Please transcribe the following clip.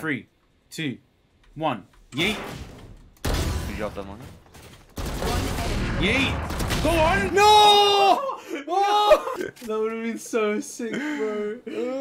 Three, two, one. Yeet. You got that money? Yeet. Go on. No! Oh! that would have been so sick, bro.